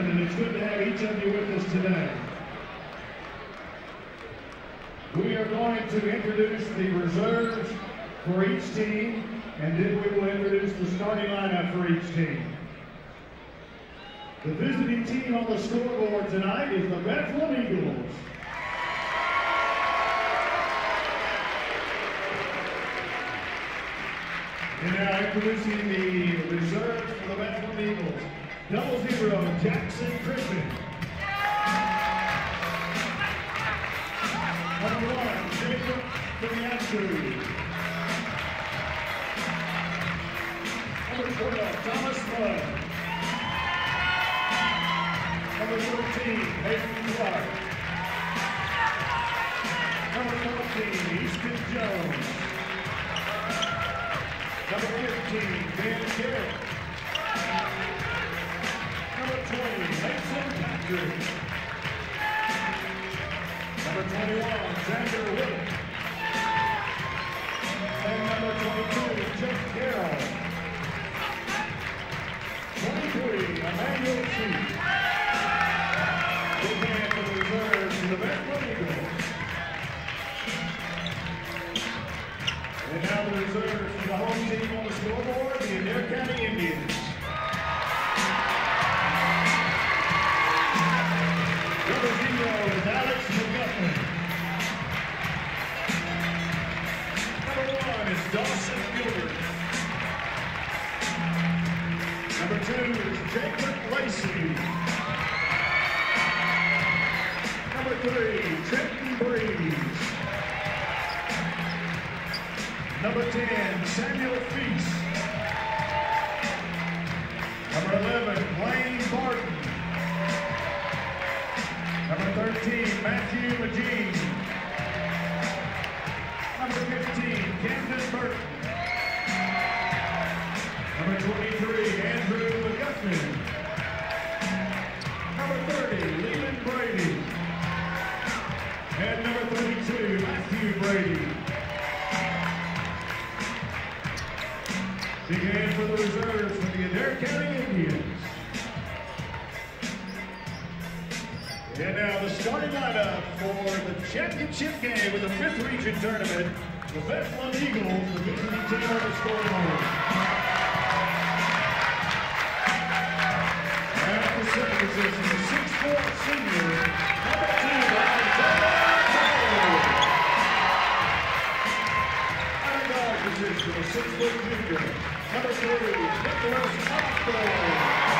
Tournament. It's good to have each of you with us today. We are going to introduce the reserves for each team, and then we will introduce the starting lineup for each team. The visiting team on the scoreboard tonight is the Bethlehem Eagles. And now introducing the reserves for the Bethlehem Eagles. Double zero, Jackson Christian. Number one, Jacob Finiatsu. Number 12, Thomas Mudd. Number 13, Hayden Clark. Number 14, Easton Jones. Number 15, Dan Garrett. Mason Number 21, Xander Witt. And number 22, Jeff Carroll. 23, Emmanuel Chief. Big hand for the reserves Bethlehem Eagles. And now the reserves for the home team on the scoreboard, the Adair County Indians. Alex McGuffin. Number one is Dawson Gilbert. Number two is Jacob Lacey. Number three, Trenton Breeze. Number 10, Samuel Feast. Number 11, Wayne 18, Matthew Magee. Number 15, Camden Burton. Number 23, Andrew McGuffin. Number 30, Leland Brady. And number 32, Matthew Brady. Big for the reserves for the Adair County Indians. And now the starting lineup for the championship game of the fifth region tournament. The Bethlehem Eagles, the visiting team on the scoreboard. At the second position, the 6'4 senior, number two, Isaiah Cole. At a guard position, the six-foot junior, number three, Nicholas Osborne.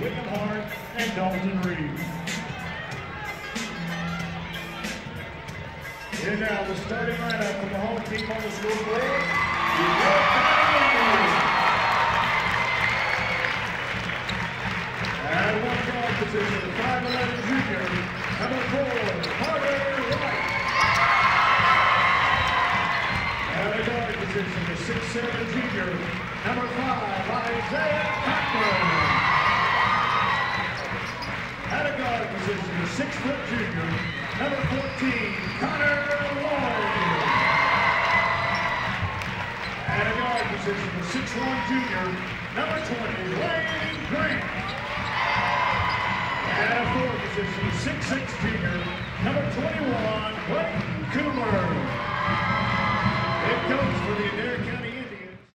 William Hart, and Dalton Reed. And now the starting lineup from the home team on the scoreboard. the six-foot junior, number 14, Connor Lloyd. And a guard position, the 6'1 junior, number 20, Wayne Grant. And a forward position, six-six junior, number 21, Clayton Coomer. Head coach for the County